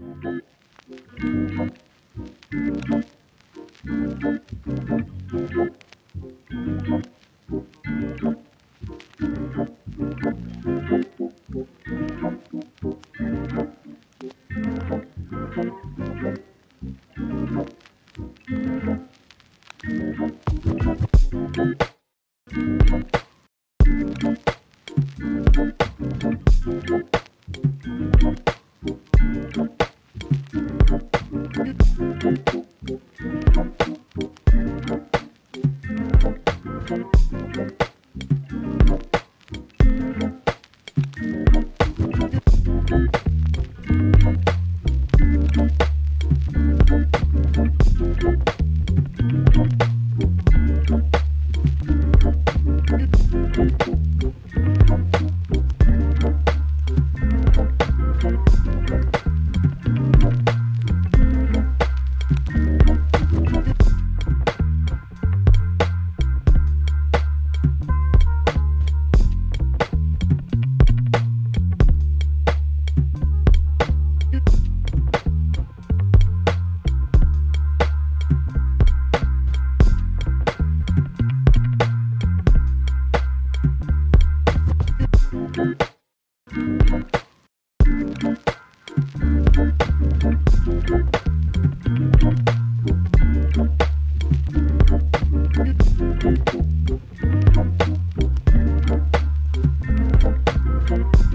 Thank you. Thank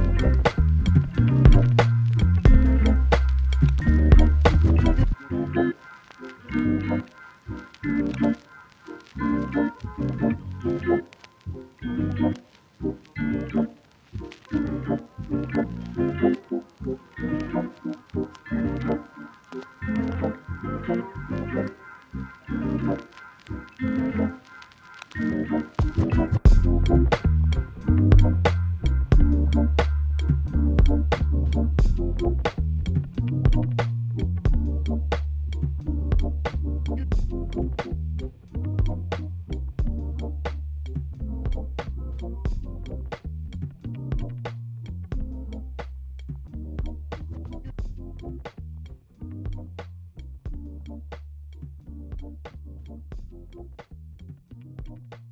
Thank you.